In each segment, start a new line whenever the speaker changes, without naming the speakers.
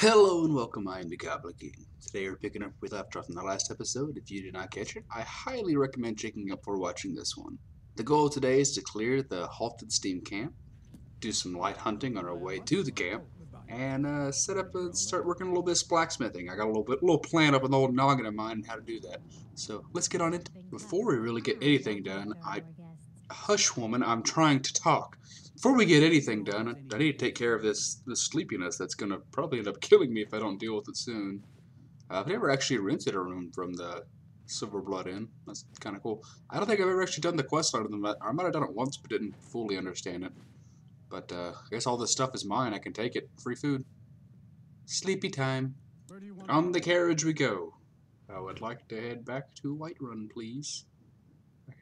Hello and welcome, I am the Goblin King. Today we're picking up where we left off in the last episode. If you did not catch it, I highly recommend checking up for watching this one. The goal today is to clear the Halted Stream Camp, do some light hunting on our way to the camp, and uh, set up and start working a little bit of blacksmithing. I got a little bit, little plan up the old noggin of mine on how to do that. So let's get on it. Before we really get anything done, I hush, woman, I'm trying to talk. Before we get anything done, I need to take care of this this sleepiness that's gonna probably end up killing me if I don't deal with it soon. Uh, I've never actually rented a room from the Silver Blood Inn. That's kind of cool. I don't think I've ever actually done the quest line of them. I might have done it once, but didn't fully understand it. But uh, I guess all this stuff is mine. I can take it. Free food. Sleepy time. On the carriage we go. I would like to head back to Whiterun, please.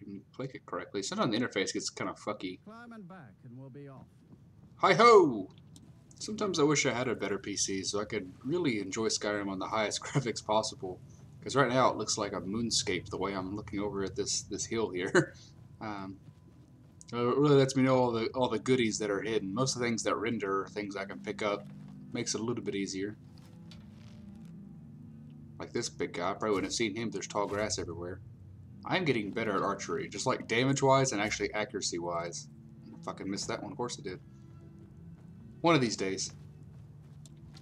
Can click it correctly. Sometimes the interface gets kind of fucky.
Climb and back, and we'll be off.
Hi ho! Sometimes I wish I had a better PC so I could really enjoy Skyrim on the highest graphics possible. Because right now it looks like a moonscape the way I'm looking over at this this hill here. um, it really lets me know all the all the goodies that are hidden. Most of the things that render are things I can pick up. Makes it a little bit easier. Like this big guy, I probably wouldn't have seen him. There's tall grass everywhere. I am getting better at archery, just like damage-wise and actually accuracy-wise. Fucking missed that one. Of course I did. One of these days.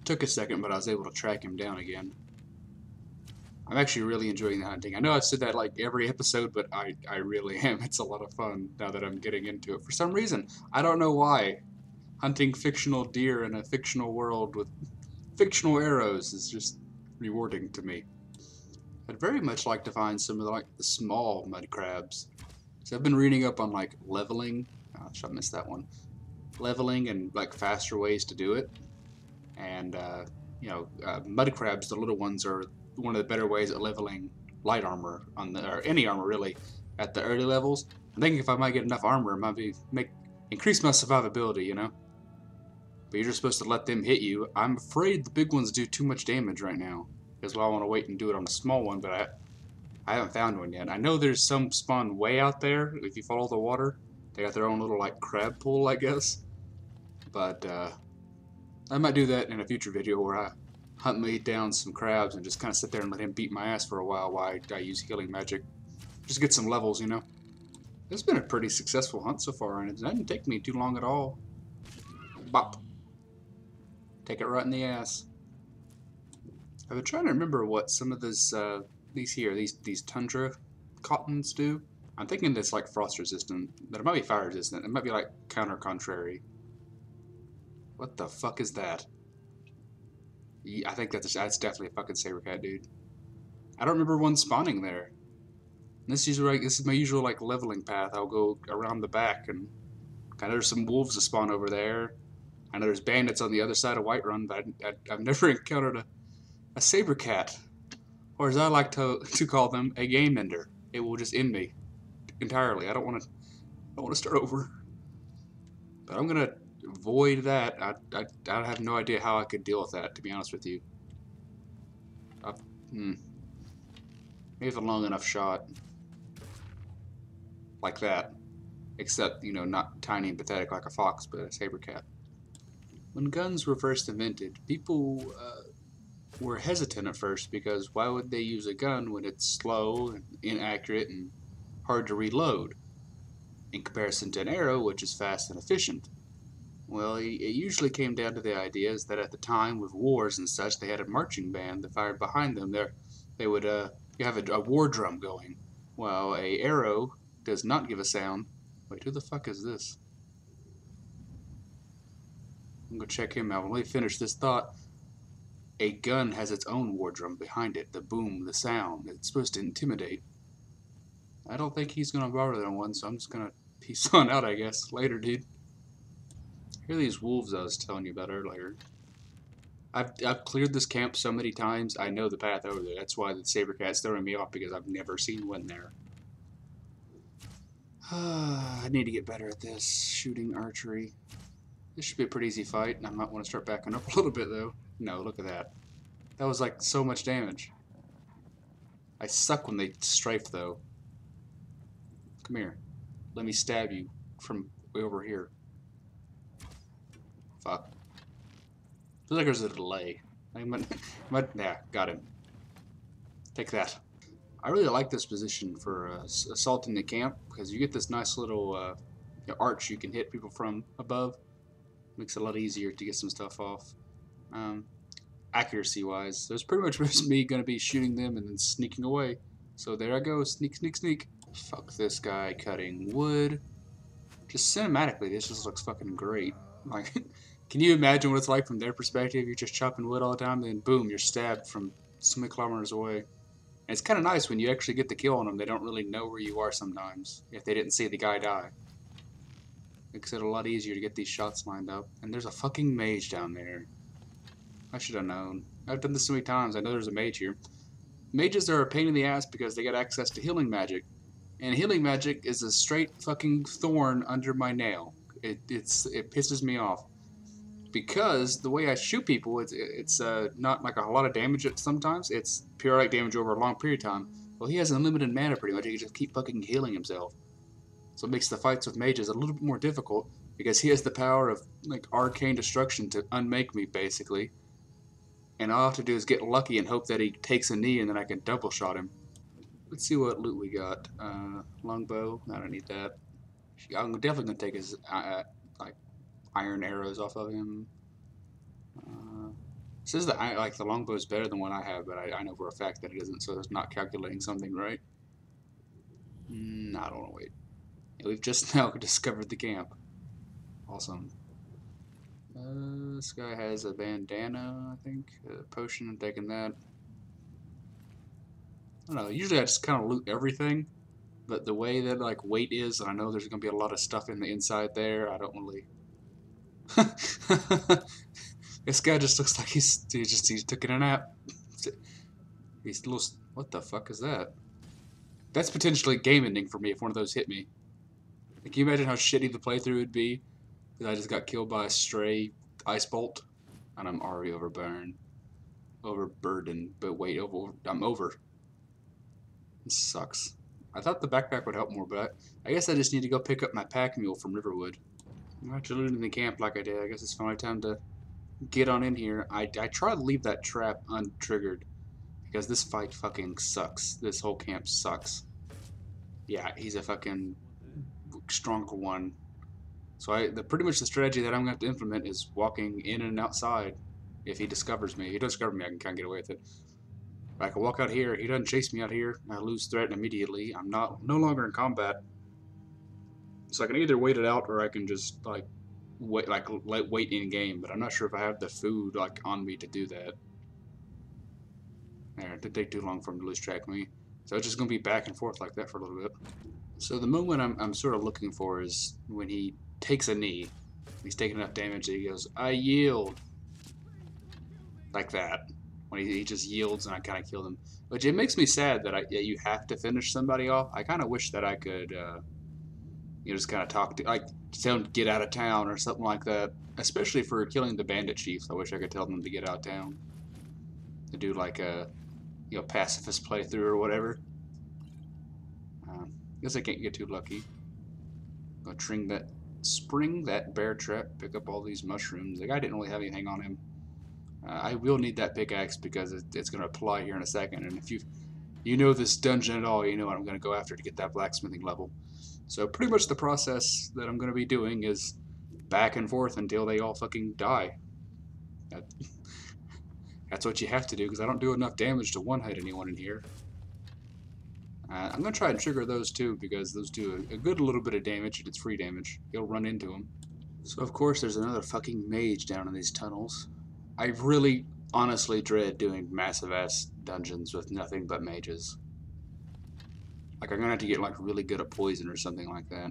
Took a second, but I was able to track him down again. I'm actually really enjoying the hunting. I know I've said that like every episode, but I, I really am. It's a lot of fun now that I'm getting into it. For some reason, I don't know why. Hunting fictional deer in a fictional world with fictional arrows is just rewarding to me. I'd very much like to find some of the, like the small mud crabs. So I've been reading up on like leveling. Oh, I missed that one. Leveling and like faster ways to do it. And uh, you know, uh, mud crabs, the little ones, are one of the better ways at leveling light armor on the or any armor really at the early levels. I'm thinking if I might get enough armor, it might be make increase my survivability. You know. But you're just supposed to let them hit you. I'm afraid the big ones do too much damage right now. That's why I want to wait and do it on a small one, but I, I haven't found one yet. I know there's some spawn way out there. If you follow the water, they got their own little like crab pool, I guess. But uh, I might do that in a future video where I hunt me down some crabs and just kind of sit there and let him beat my ass for a while while I, I use healing magic. Just get some levels, you know. It's been a pretty successful hunt so far, and it didn't take me too long at all. Bop. Take it right in the ass. I've been trying to remember what some of these uh, these here, these these tundra cottons do. I'm thinking it's like frost resistant, but it might be fire resistant. It might be like counter contrary. What the fuck is that? Yeah, I think that's that's definitely a fucking saber cat, dude. I don't remember one spawning there. This is like this is my usual like leveling path. I'll go around the back and kind of there's some wolves that spawn over there. I know there's bandits on the other side of Whiterun, but I, I, I've never encountered a a saber cat, or as I like to to call them, a game ender. It will just end me entirely. I don't want to. I don't want to start over. But I'm gonna avoid that. I, I, I have no idea how I could deal with that, to be honest with you. I, hmm. Maybe a long enough shot. Like that. Except, you know, not tiny and pathetic like a fox, but a saber cat. When guns were first invented, people uh, were hesitant at first because why would they use a gun when it's slow and inaccurate and hard to reload in comparison to an arrow which is fast and efficient? Well, it usually came down to the idea is that at the time with wars and such, they had a marching band that fired behind them. There, they would uh, you have a, a war drum going. Well, a arrow does not give a sound. Wait, who the fuck is this? I'm gonna check him out. Let me finish this thought. A gun has its own war drum behind it. The boom, the sound. It's supposed to intimidate. I don't think he's gonna bother that one, so I'm just gonna peace on out, I guess. Later, dude. Here are these wolves I was telling you about earlier. I've, I've cleared this camp so many times, I know the path over there. That's why the saber cat's throwing me off, because I've never seen one there. I need to get better at this. Shooting archery. This should be a pretty easy fight. And I might want to start backing up a little bit, though. No, look at that. That was like so much damage. I suck when they strafe, though. Come here. Let me stab you from way over here. Fuck. Feels like there's a delay. I might, might, yeah, got him. Take that. I really like this position for uh, assaulting the camp because you get this nice little uh, arch you can hit people from above. Makes it a lot easier to get some stuff off. Um, accuracy wise, there's pretty much me gonna be shooting them and then sneaking away. So there I go, sneak, sneak, sneak. Fuck this guy cutting wood. Just cinematically, this just looks fucking great. Like, can you imagine what it's like from their perspective? You're just chopping wood all the time, then boom, you're stabbed from so many kilometers away. And it's kind of nice when you actually get the kill on them. They don't really know where you are sometimes if they didn't see the guy die. Makes it a lot easier to get these shots lined up. And there's a fucking mage down there. I should have known. I've done this so many times. I know there's a mage here. Mages are a pain in the ass because they get access to healing magic. And healing magic is a straight fucking thorn under my nail. It, it's, it pisses me off. Because the way I shoot people, it's, it's uh, not like a lot of damage sometimes. It's periodic damage over a long period of time. Well, he has unlimited mana pretty much. He can just keep fucking healing himself. So it makes the fights with mages a little bit more difficult because he has the power of like arcane destruction to unmake me basically. And all I have to do is get lucky and hope that he takes a knee and then I can double shot him. Let's see what loot we got. Uh, longbow, I don't need that. I'm definitely gonna take his uh, uh, like iron arrows off of him. Uh, says that I like the longbow is better than what I have, but I, I know for a fact that it isn't. So it's not calculating something right. Mm, I don't want to wait. We've just now discovered the camp. Awesome. Uh, this guy has a bandana, I think. A potion, I'm taking that. I don't know, usually I just kind of loot everything. But the way that like weight is, and I know there's going to be a lot of stuff in the inside there, I don't really... this guy just looks like he's he just he's taking a nap. He's little. What the fuck is that? That's potentially game ending for me if one of those hit me. Can you imagine how shitty the playthrough would be? That I just got killed by a stray ice bolt, and I'm already overburdened, overburdened. But wait, over, I'm over. Sucks. I thought the backpack would help more, but I guess I just need to go pick up my pack mule from Riverwood. I'm not looting the camp like I did. I guess it's finally time to get on in here. I, I try to leave that trap untriggered because this fight fucking sucks. This whole camp sucks. Yeah, he's a fucking stronger one. So I, the pretty much the strategy that I'm going to have to implement is walking in and outside. If he discovers me, he doesn't discover me, I can kind of get away with it. I can walk out here. He doesn't chase me out here. I lose threat immediately. I'm not no longer in combat. So I can either wait it out or I can just like wait like let wait in game. But I'm not sure if I have the food like on me to do that. There, it did take too long for him to lose track of me. So it's just gonna be back and forth like that for a little bit. So the moment I'm, I'm sort of looking for is when he takes a knee. He's taking enough damage that he goes, I yield. Like that. When he, he just yields and I kind of kill him. Which it makes me sad that I you have to finish somebody off. I kind of wish that I could, uh, you know, just kind of talk to, like, tell them to get out of town or something like that. Especially for killing the bandit chiefs. I wish I could tell them to get out of town. To do like a, you know, pacifist playthrough or whatever. Um, guess I can't get too lucky. Go tring that, spring that bear trap, pick up all these mushrooms. The guy didn't really have anything on him. Uh, I will need that pickaxe because it, it's going to apply here in a second. And if you you know this dungeon at all, you know what I'm going to go after to get that blacksmithing level. So pretty much the process that I'm going to be doing is back and forth until they all fucking die. That, that's what you have to do because I don't do enough damage to one-hit anyone in here. Uh, I'm going to try and trigger those two because those do a, a good little bit of damage and it's free damage. You'll run into them. So of course there's another fucking mage down in these tunnels. I really honestly dread doing massive ass dungeons with nothing but mages. Like I'm gonna have to get like really good at poison or something like that.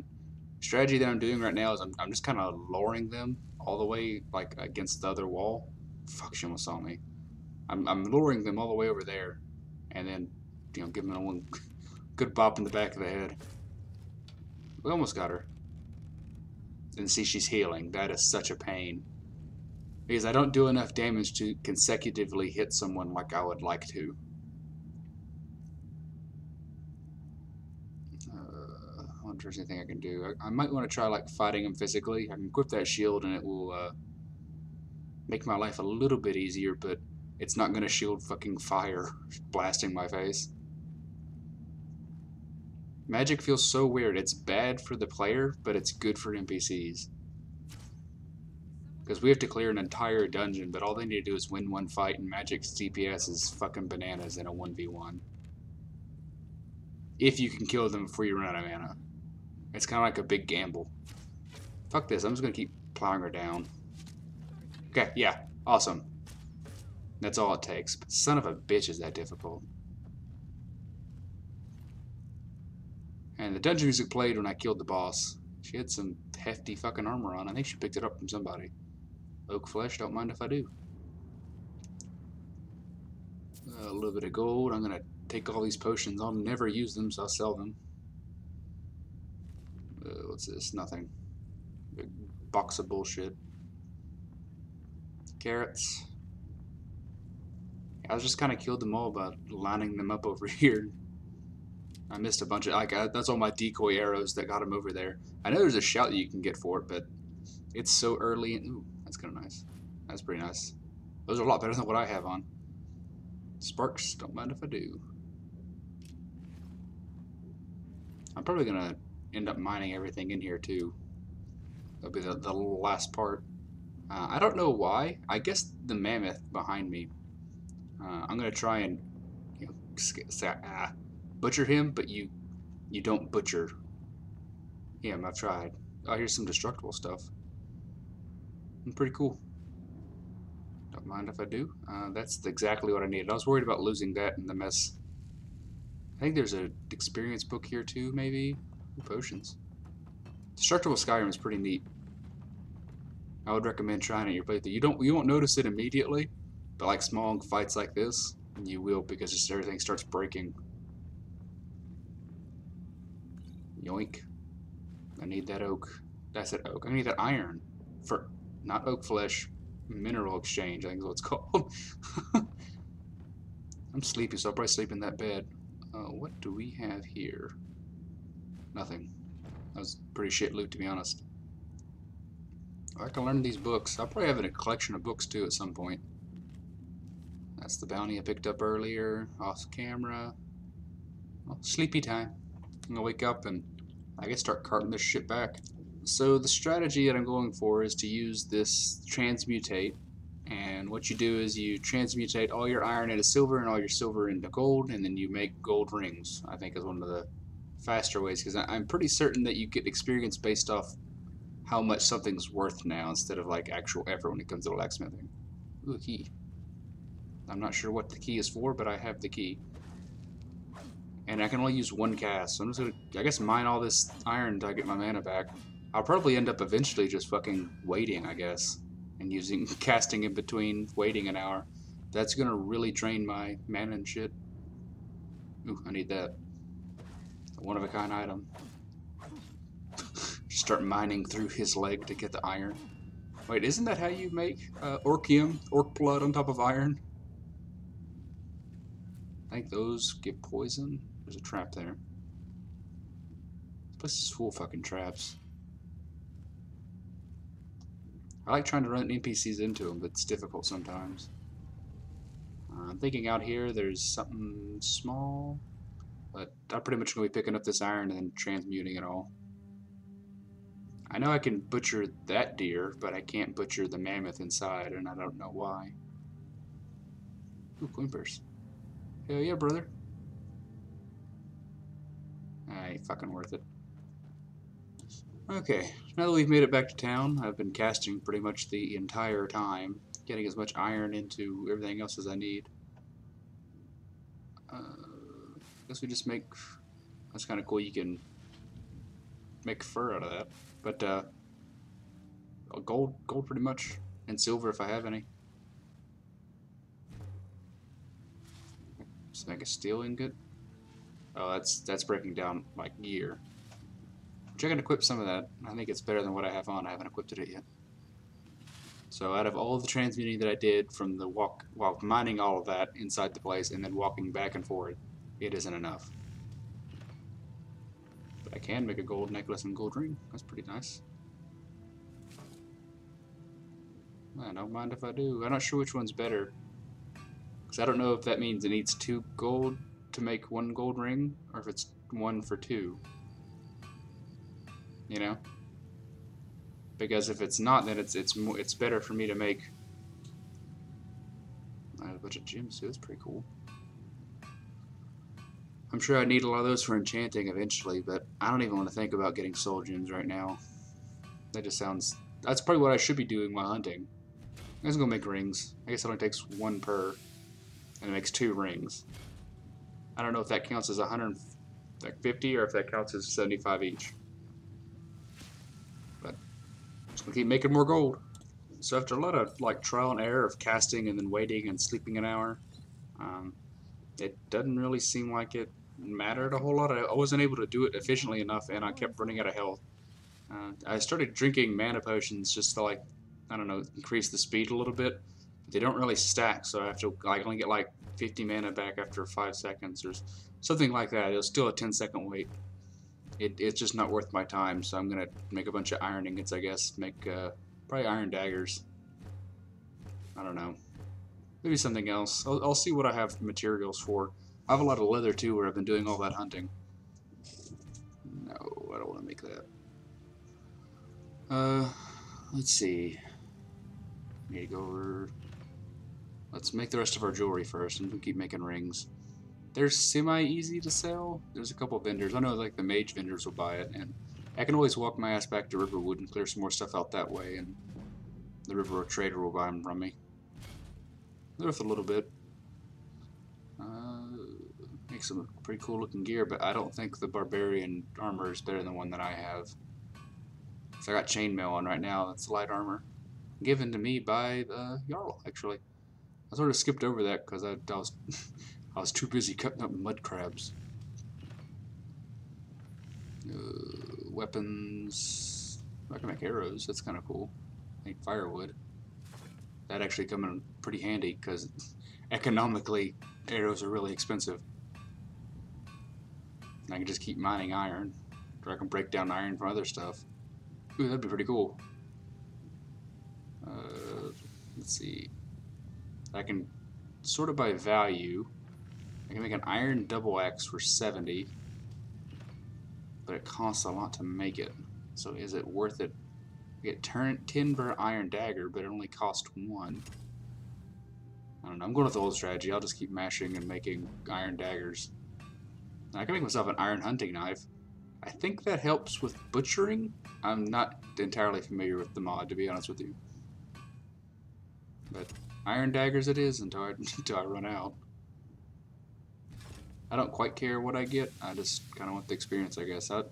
Strategy that I'm doing right now is I'm, I'm just kind of lowering them all the way like against the other wall. Fuck, she almost saw me. I'm, I'm lowering them all the way over there, and then you know give them a one good bop in the back of the head. We almost got her. And see she's healing. That is such a pain because I don't do enough damage to consecutively hit someone like I would like to. Uh, I wonder if there's anything I can do. I, I, might want to try like fighting him physically. I can equip that shield and it will uh, make my life a little bit easier, but it's not gonna shield fucking fire blasting my face. Magic feels so weird. It's bad for the player, but it's good for NPCs. Because we have to clear an entire dungeon, but all they need to do is win one fight, and Magic's DPS is fucking bananas in a 1v1. If you can kill them before you run out of mana. It's kind of like a big gamble. Fuck this, I'm just gonna keep plowing her down. Okay, yeah, awesome. That's all it takes. But son of a bitch is that difficult. And the dungeon music played when I killed the boss. She had some hefty fucking armor on. I think she picked it up from somebody. Oakflesh, don't mind if I do. a little bit of gold. I'm gonna take all these potions. I'll never use them, so I'll sell them. Uh, what's this? Nothing. Big box of bullshit. Carrots. I was just kind of killed them all by lining them up over here. I missed a bunch of like I, that's all my decoy arrows that got him over there. I know there's a shout that you can get for it, but it's so early. And, ooh, that's kind of nice. That's pretty nice. Those are a lot better than what I have on. Sparks, don't mind if I do. I'm probably gonna end up mining everything in here too. That'll be the, the last part. Uh, I don't know why. I guess the mammoth behind me. Uh, I'm gonna try and you know, ah, butcher him, but you you don't butcher him. I've tried. Oh, here's some destructible stuff. Pretty cool. Don't mind if I do. Uh, that's exactly what I needed. I was worried about losing that in the mess. I think there's an experience book here too, maybe. Potions. Destructible Skyrim is pretty neat. I would recommend trying it your. You don't you won't notice it immediately, but like small fights like this, you will because just everything starts breaking. Yoink. I need that oak. I said oak. I need that iron for not oak flesh, mineral exchange, I think is what it's called. I'm sleepy, so I'll probably sleep in that bed. Uh, what do we have here? Nothing. That was pretty shit loot, to be honest. I can learn these books. I'll probably have a collection of books, too, at some point. That's the bounty I picked up earlier, off camera. Well, sleepy time. I'm gonna wake up and I guess start carting this shit back. So the strategy that I'm going for is to use this transmutate and what you do is you transmutate all your iron into silver and all your silver into gold and then you make gold rings I think is one of the faster ways because I'm pretty certain that you get experience based off how much something's worth now instead of like actual effort when it comes to blacksmithing. Ooh, key. I'm not sure what the key is for, but I have the key. And I can only use one cast, so I'm just gonna, I guess, mine all this iron to get my mana back. I'll probably end up eventually just fucking waiting, I guess, and using casting in between, waiting an hour. That's gonna really drain my mana and shit. Ooh, I need that. One of a kind item. Start mining through his leg to get the iron. Wait, isn't that how you make uh, orcium, orc blood on top of iron? I think those give poison. There's a trap there. This place is full of fucking traps. I like trying to run NPCs into them, but it's difficult sometimes. Uh, I'm thinking out here there's something small, but I'm pretty much going to be picking up this iron and then transmuting it all. I know I can butcher that deer, but I can't butcher the mammoth inside, and I don't know why. Ooh, coin. Hell yeah, brother. I fucking worth it. Okay, now that we've made it back to town, I've been casting pretty much the entire time, getting as much iron into everything else as I need. Uh, I guess we just make... That's kind of cool, you can make fur out of that. But, uh, gold, gold pretty much, and silver if I have any. Make a steel ingot. Oh, that's that's breaking down like gear. Which I can equip some of that. I think it's better than what I have on. I haven't equipped it yet. So out of all the transmuting that I did from the walk, while mining all of that inside the place and then walking back and forth, it isn't enough. But I can make a gold necklace and gold ring. That's pretty nice. I don't mind if I do. I'm not sure which one's better. Because I don't know if that means it needs two gold to make one gold ring, or if it's one for two. You know? Because if it's not, then it's it's it's better for me to make I have a bunch of gems too. That's pretty cool. I'm sure I need a lot of those for enchanting eventually, but I don't even want to think about getting soul gems right now. That just sounds. That's probably what I should be doing while hunting. I'm just gonna make rings. I guess it only takes one per, and it makes two rings. I don't know if that counts as 150 or if that counts as 75 each. But I'm just gonna keep making more gold. So after a lot of like trial and error of casting and then waiting and sleeping an hour, um, it doesn't really seem like it mattered a whole lot. I wasn't able to do it efficiently enough, and I kept running out of health. Uh, I started drinking mana potions just to like, I don't know, increase the speed a little bit. They don't really stack, so I have to like only get like 50 mana back after five seconds or something like that. It's still a 10 second wait. It, it's just not worth my time, so I'm gonna make a bunch of iron ingots, I guess. Make uh, probably iron daggers. I don't know. Maybe something else. I'll, I'll see what I have materials for. I have a lot of leather too, where I've been doing all that hunting. No, I don't want to make that. Uh, let's see. Need to go over. Let's make the rest of our jewelry first, and keep making rings. They're semi easy to sell. There's a couple vendors. I know like the mage vendors will buy it, and I can always walk my ass back to Riverwood and clear some more stuff out that way, and the River Trader will buy them from me. They're worth a little bit. Uh, make some pretty cool looking gear, but I don't think the barbarian armor is better than the one that I have. So I got chainmail on right now. That's light armor, given to me by the Jarl. Actually, I sort of skipped over that because I, I was I was too busy cutting up mud crabs. Uh, weapons. I can make arrows. That's kind of cool. Make firewood. That actually come in pretty handy because economically arrows are really expensive. And I can just keep mining iron, or I can break down iron from other stuff. Ooh, that'd be pretty cool. Uh, let's see. I can sort of by value. I can make an iron double axe for 70, but it costs a lot to make it. So is it worth it? I get turn, timber iron dagger, but it only costs one. I don't know. I'm going with the old strategy. I'll just keep mashing and making iron daggers. I can make myself an iron hunting knife. I think that helps with butchering. I'm not entirely familiar with the mod, to be honest with you. But iron daggers it is until I, until I run out. I don't quite care what I get. I just kind of want the experience, I guess. I,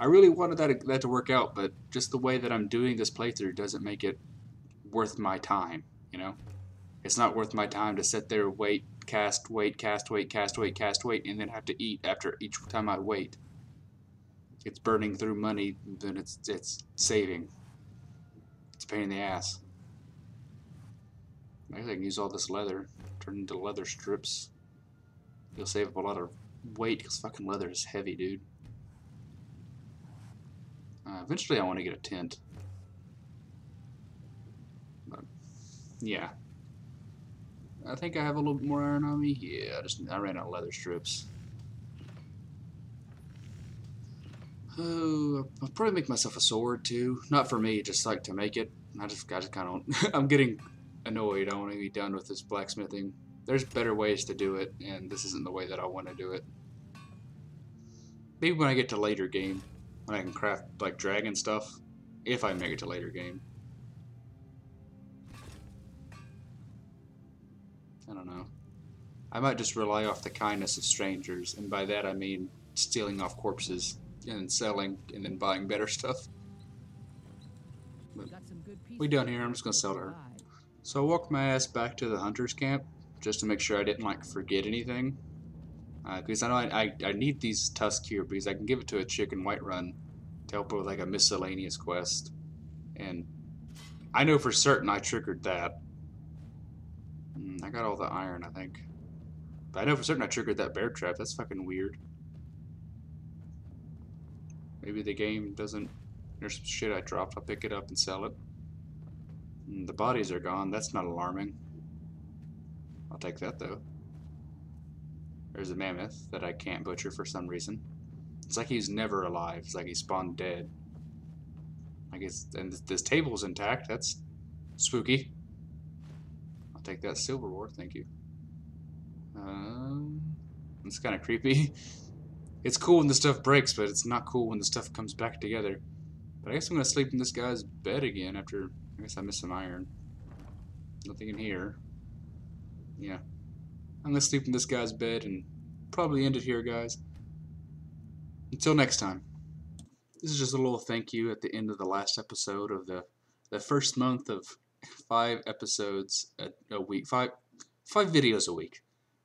I really wanted that that to work out, but just the way that I'm doing this playthrough doesn't make it worth my time. You know, it's not worth my time to sit there, wait, cast, wait, cast, wait, cast, wait, cast, wait, and then have to eat after each time I wait. It's burning through money than it's it's saving. It's a pain in the ass. I I can use all this leather, turn into leather strips. You'll save up a lot of weight because fucking leather is heavy, dude. Uh, eventually, I want to get a tent. But, yeah. I think I have a little bit more iron on me. Yeah, I just I ran out of leather strips. Oh, I'll probably make myself a sword too. Not for me, just like to make it. I just, I just kind of, I'm getting annoyed. I want to be done with this blacksmithing. There's better ways to do it, and this isn't the way that I want to do it. Maybe when I get to later game, when I can craft like dragon stuff, if I make it to later game. I don't know. I might just rely off the kindness of strangers, and by that I mean stealing off corpses and selling and then buying better stuff.
Good
We done here. I'm just gonna sell to her. So I walked my ass back to the hunter's camp just to make sure I didn't like forget anything. Uh, because I know I, I, I need these tusks here because I can give it to a chick in Whiterun to help with like a miscellaneous quest. And I know for certain I triggered that. Mm, I got all the iron, I think. But I know for certain I triggered that bear trap. That's fucking weird. Maybe the game doesn't. There's some shit I dropped. I'll pick it up and sell it. The bodies are gone. That's not alarming. I'll take that though. There's a mammoth that I can't butcher for some reason. It's like he's never alive. It's like he spawned dead. I guess, and this, table's intact. That's spooky. I'll take that silver ore, thank you. Um, it's kind of creepy. It's cool when the stuff breaks, but it's not cool when the stuff comes back together. But I guess I'm gonna sleep in this guy's bed again after. I guess I missed some iron. Nothing in here. Yeah. I'm gonna sleep in this guy's bed and probably end it here, guys. Until next time. This is just a little thank you at the end of the last episode of the the first month of five episodes a, a week, five five videos a week.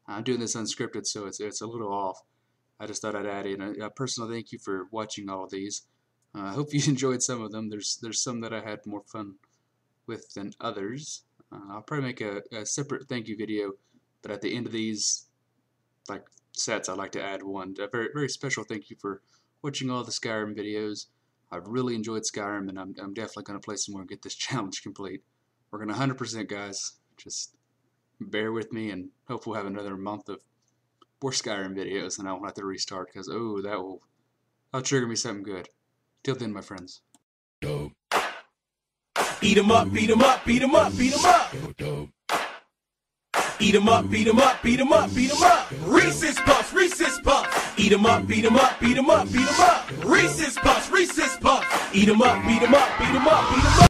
I'm doing this unscripted, so it's it's a little off. I just thought I'd add in a, a personal thank you for watching all of these. Uh, I hope you enjoyed some of them. There's there's some that I had more fun with than others. Uh, I'll probably make a, a separate thank you video, but at the end of these like sets, I'd like to add one. A very very special thank you for watching all the Skyrim videos. I've really enjoyed Skyrim, and I'm, I'm definitely going to play some more and get this challenge complete. We're going to 100% guys. Just bear with me, and hope we'll have another month of more Skyrim videos, and I won't have to restart, because, oh, that will that'll trigger me something good. Till then, my friends.
Eat 'em up, beat 'em up, beat 'em up, beat 'em up. Eat 'em up, beat 'em up, beat 'em up, beat 'em up. Reese's Puffs, Reese's Puffs. Eat 'em up, beat 'em up, beat 'em up, beat 'em up. Reese's Puffs, Reese's Puffs. Eat 'em up, beat 'em up, beat 'em up, beat 'em up.